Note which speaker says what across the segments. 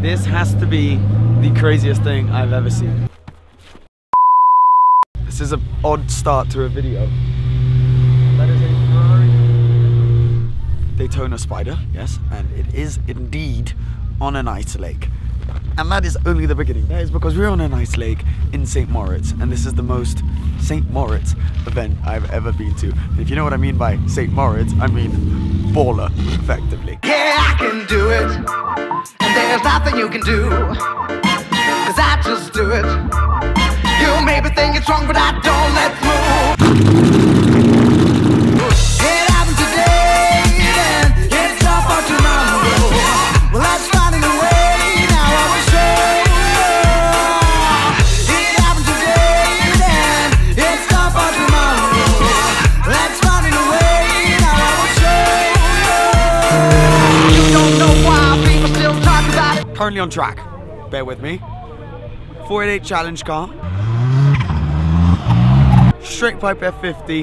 Speaker 1: This has to be the craziest thing I've ever seen. This is an odd start to a video. That is a Ferrari Daytona Spider, yes, and it is indeed on an ice lake. And that is only the beginning. That is because we're on an ice lake in St. Moritz, and this is the most St. Moritz event I've ever been to. And if you know what I mean by St. Moritz, I mean baller, effectively.
Speaker 2: Yeah, I can do it. And there's nothing you can do. Cause I just do it. You may be thinking it's wrong, but I don't. Let's move.
Speaker 1: Currently on track. Bear with me. 488 challenge car. Straight pipe F50.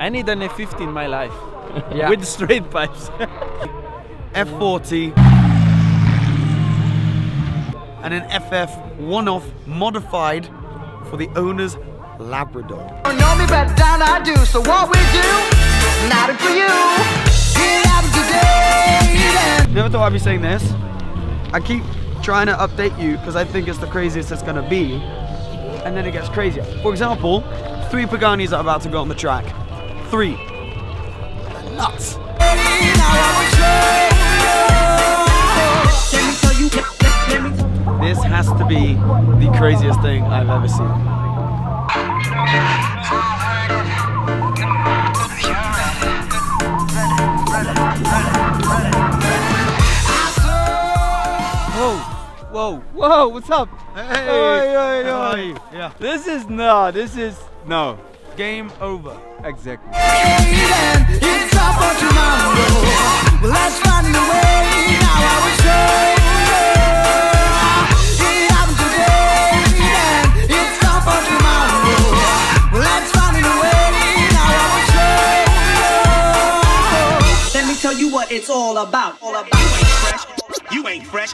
Speaker 3: I need an F50 in my life.
Speaker 1: Yeah.
Speaker 3: With straight pipes.
Speaker 1: F40 and an FF one-off modified for the owner's Labrador.
Speaker 2: You know me better than I do, so what we do, not for you. It happened.
Speaker 1: Never thought I'd be saying this. I keep trying to update you because I think it's the craziest it's gonna be, and then it gets crazier. For example, three Paganis are about to go on the track. Three. They're nuts.
Speaker 2: Now I will show you. Let me tell you, let me tell
Speaker 1: This has to be the craziest thing I've ever seen.
Speaker 3: Whoa, whoa, whoa, what's up?
Speaker 1: Hey,
Speaker 3: Oi, oi,
Speaker 1: how are
Speaker 3: oi.
Speaker 1: you? Yeah.
Speaker 3: This is no, this is no.
Speaker 1: Game over.
Speaker 3: Exactly.
Speaker 2: it's not for tomorrow. Let's find a way. Now I will show you. It happened today, then it's not for tomorrow. Well, let's find a way. Now I will show you.
Speaker 4: Let me tell you what it's all about. All about. You ain't fresh. You ain't fresh.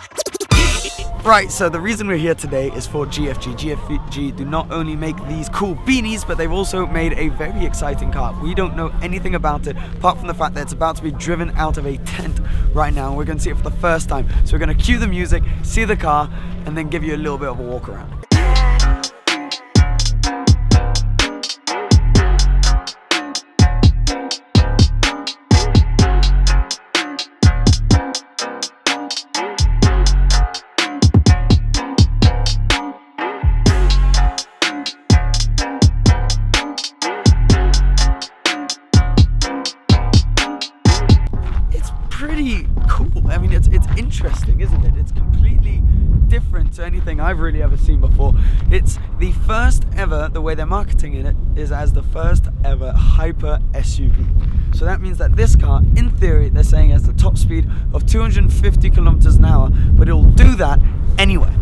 Speaker 1: Right, so the reason we're here today is for GFG. GFG do not only make these cool beanies, but they've also made a very exciting car. We don't know anything about it, apart from the fact that it's about to be driven out of a tent right now. We're going to see it for the first time. So we're going to cue the music, see the car, and then give you a little bit of a walk around. I've really ever seen before. It's the first ever. The way they're marketing in it is as the first ever hyper SUV. So that means that this car, in theory, they're saying has the top speed of 250 kilometers an hour, but it'll do that anywhere.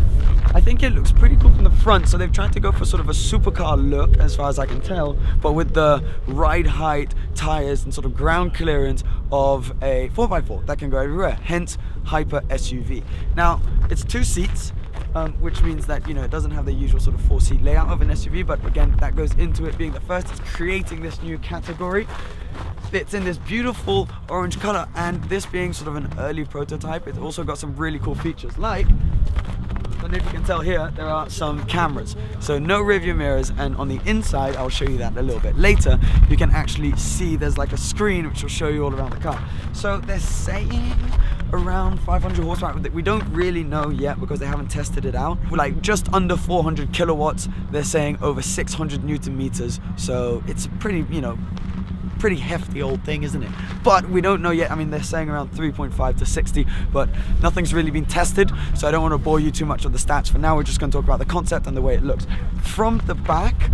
Speaker 1: I think it looks pretty cool from the front, so they've tried to go for sort of a supercar look, as far as I can tell, but with the ride height, tires, and sort of ground clearance of a 4x4 that can go everywhere, hence Hyper SUV. Now, it's two seats, um, which means that, you know, it doesn't have the usual sort of four seat layout of an SUV, but again, that goes into it being the first, it's creating this new category. It's in this beautiful orange color, and this being sort of an early prototype, it's also got some really cool features, like I don't know if you can tell here, there are some cameras. So no rear view mirrors and on the inside, I'll show you that a little bit later, you can actually see there's like a screen which will show you all around the car. So they're saying around 500 horsepower. We don't really know yet because they haven't tested it out. Like just under 400 kilowatts, they're saying over 600 newton meters. So it's a pretty, you know, pretty hefty old thing, isn't it? But we don't know yet. I mean, they're saying around 3.5 to 60, but nothing's really been tested, so I don't want to bore you too much with the stats. For now, we're just going to talk about the concept and the way it looks. From the back,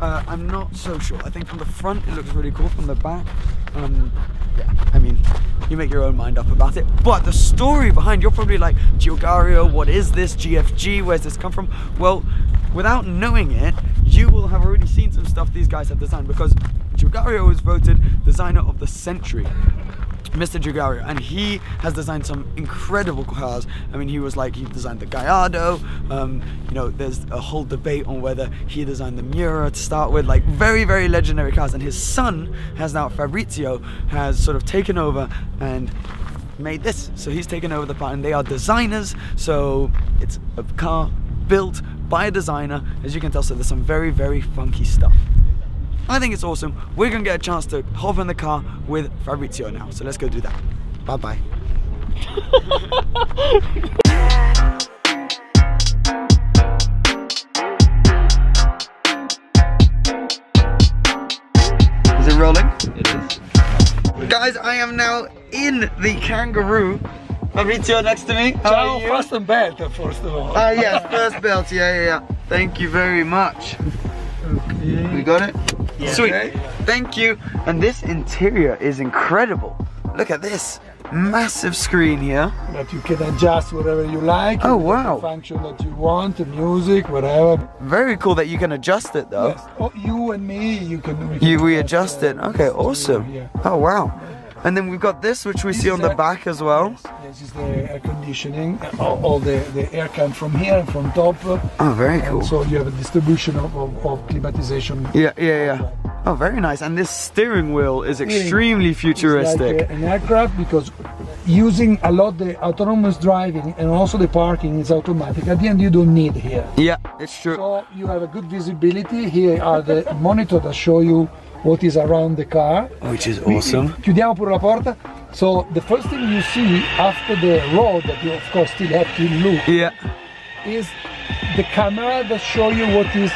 Speaker 1: uh, I'm not so sure. I think from the front, it looks really cool. From the back, um, yeah, I mean, you make your own mind up about it. But the story behind, you're probably like, Giugiaro, what is this? GFG, where's this come from? Well, without knowing it, you will have already seen some stuff these guys have designed because Giugiaro was voted designer of the century Mr. Giugiaro, and he has designed some incredible cars. I mean, he was like, he designed the Gallardo. Um, you know, there's a whole debate on whether he designed the Miura to start with. Like, very, very legendary cars. And his son has now, Fabrizio, has sort of taken over and made this. So he's taken over the part, and they are designers. So it's a car built by a designer, as you can tell. So there's some very, very funky stuff. I think it's awesome. We're gonna get a chance to hop in the car with Fabrizio now. So let's go do that. Bye bye. Is it rolling?
Speaker 3: It is.
Speaker 1: Guys, I am now in the kangaroo. Fabrizio next to me. How
Speaker 5: Ciao,
Speaker 1: are you?
Speaker 5: first and belt, first of all.
Speaker 1: Ah yes, first belt. Yeah, yeah, yeah. Thank you very much. We got it? Sweet.
Speaker 5: Okay.
Speaker 1: Thank you. And this interior is incredible. Look at this. Massive screen here.
Speaker 5: That you can adjust whatever you like.
Speaker 1: Oh,
Speaker 5: the
Speaker 1: wow.
Speaker 5: Function that you want, the music, whatever.
Speaker 1: Very cool that you can adjust it though.
Speaker 5: Yes. Oh, you and me, you can. We can
Speaker 1: You we adjust it. Okay, awesome.
Speaker 5: Yeah.
Speaker 1: Oh wow. And then we've got this which we
Speaker 5: This
Speaker 1: see on the back as well.
Speaker 5: This is the air conditioning. Uh, all, all the, the air comes from here and from top.
Speaker 1: Oh, very
Speaker 5: And
Speaker 1: cool.
Speaker 5: so you have a distribution of, of, of climatization.
Speaker 1: Yeah, yeah, yeah. Oh, very nice. And this steering wheel is extremely futuristic.
Speaker 5: like a- an aircraft because using a lot the autonomous driving and also the parking is automatic. At the end, you don't need here.
Speaker 1: Yeah, it's true.
Speaker 5: So you have a good visibility. Here are the monitor that show you what is around the car.
Speaker 1: Which is awesome.
Speaker 5: Chiudiamo pure la porta. So the first thing you see after the road that you of course still have to look
Speaker 1: Yeah.
Speaker 5: is the camera that show you what is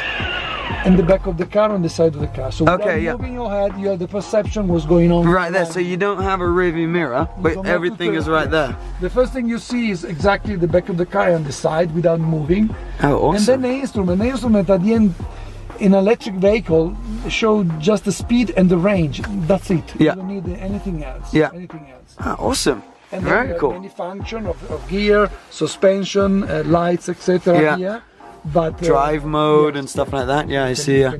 Speaker 5: in the back of the car on the side of the car. So
Speaker 1: Okay, yeah.
Speaker 5: moving your head, you have the perception what's going on.
Speaker 1: Right there. So you don't have a rearview mirror, but everything is right there.
Speaker 5: The first thing you see is exactly the back of the car on the side without moving.
Speaker 1: Oh, awesome.
Speaker 5: And then the instrument. The instrument at the end in electric vehicle show just the speed and the range. That's it.
Speaker 1: Yeah.
Speaker 5: You don't need anything else.
Speaker 1: Yeah.
Speaker 5: Anything else.
Speaker 1: Ah, awesome.
Speaker 5: And
Speaker 1: Very
Speaker 5: have
Speaker 1: cool.
Speaker 5: Many function of, of gear, suspension, uh, lights, etc.
Speaker 1: Yeah.
Speaker 5: Here. But uh,
Speaker 1: Drive mode and stuff like that. Yeah, I
Speaker 5: you
Speaker 1: see. Yeah.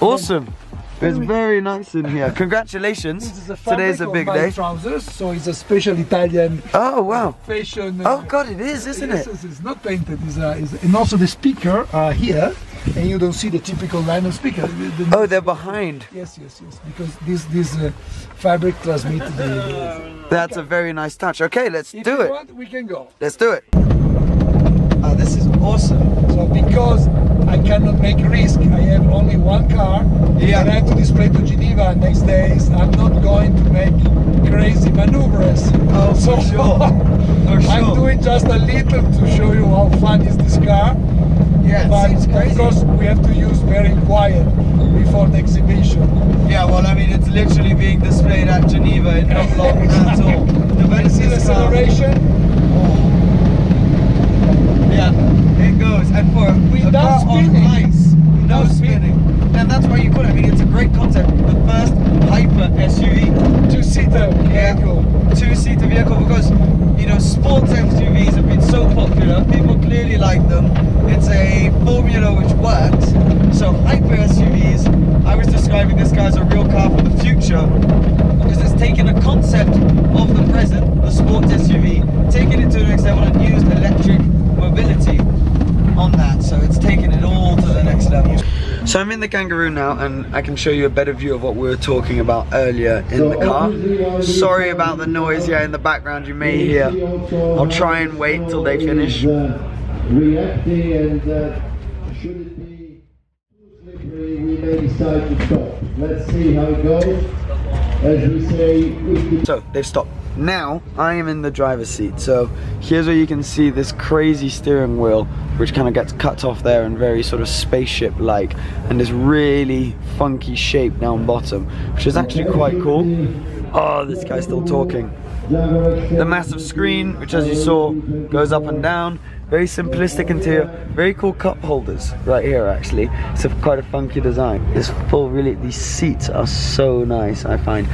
Speaker 1: Awesome. It's very nice in here. Congratulations.
Speaker 5: This is a
Speaker 1: Today's a big day.
Speaker 5: trousers, so it's a special Italian
Speaker 1: Oh wow.
Speaker 5: fashion.
Speaker 1: Oh
Speaker 5: uh,
Speaker 1: god, it is, isn't
Speaker 5: yes,
Speaker 1: it?
Speaker 5: yes, It's not painted. It's, uh, it's, and also the speaker are here, and you don't see the typical line of speaker. The- the-
Speaker 1: Oh, they're behind.
Speaker 5: Yes, yes, yes. Because this this uh, fabric transmit the. the
Speaker 1: That's a very nice touch. Okay, let's
Speaker 5: if
Speaker 1: do
Speaker 5: you
Speaker 1: it.
Speaker 5: want, we can go.
Speaker 1: Let's do it. Oh, this is awesome.
Speaker 5: So because I cannot make risk, I have only one car.
Speaker 1: Yeah.
Speaker 5: And I have to display to Geneva next days. I'm not going to make crazy maneuvers.
Speaker 1: Oh,
Speaker 5: so
Speaker 1: for sure. For
Speaker 5: I'm doing just a little to show you how fun is this car.
Speaker 1: Yeah, it
Speaker 5: but
Speaker 1: seems
Speaker 5: of course we have to use very quiet before the exhibition.
Speaker 1: Yeah, well, I mean, it's literally being displayed at Geneva in not long at all.
Speaker 5: The acceleration?
Speaker 1: Yeah, it goes. And for a
Speaker 5: Without
Speaker 1: car on
Speaker 5: spinning.
Speaker 1: ice, no
Speaker 5: Without
Speaker 1: spinning. And that's why you it. I mean, it's a great concept. The first hyper SUV.
Speaker 5: Two-seater vehicle.
Speaker 1: two-seater vehicle because you know sports SUVs have been so popular. People clearly like them. It's a formula which works. So hyper SUVs, I was describing this guy as a real car for the future because it's taken a concept of the present, the sports SUV, taken it to the next level and used electric mobility on that. So it's taken it all to the next level. So I'm in the Kangaroo now and I can show you a better view of what we were talking about earlier in the car. Sorry about the noise yeah in the background you may hear. I'll try and wait till they finish. So they've stopped. Now I am in the driver's seat. So here's where you can see this crazy steering wheel, which kind of gets cut off there and very sort of spaceship-like, and this really funky shape down bottom, which is actually quite cool. Oh, this guy's still talking. The massive screen, which as you saw, goes up and down, Very simplistic interior. Very cool cup holders right here actually. It's a, quite a funky design. This full really, these seats are so nice I find.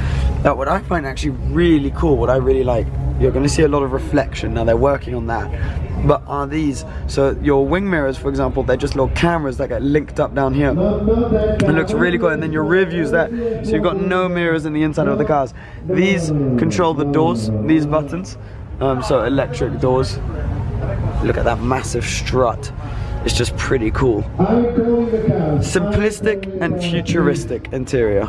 Speaker 1: Now what I find actually really cool, what I really like, you're gonna see a lot of reflection. Now they're working on that. But are these, so your wing mirrors for example, they're just little cameras that get linked up down here. It looks really cool and then your rear view's there. So you've got no mirrors in the inside of the cars. These control the doors, these buttons. Um, so electric doors. Look at that massive strut. It's just pretty cool. Simplistic and futuristic interior.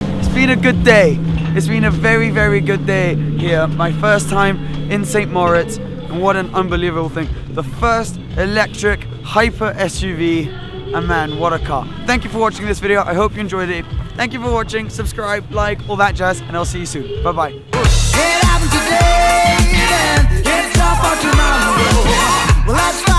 Speaker 1: It's been a good day. It's been a very, very good day here. My first time in St. Moritz, and what an unbelievable thing. The first electric hyper SUV, and man, what a car. Thank you for watching this video. I hope you enjoyed it. Thank you for watching. Subscribe, like, all that jazz, and I'll see you soon. Bye-bye.
Speaker 2: Then it's off for tomorrow. Well, that's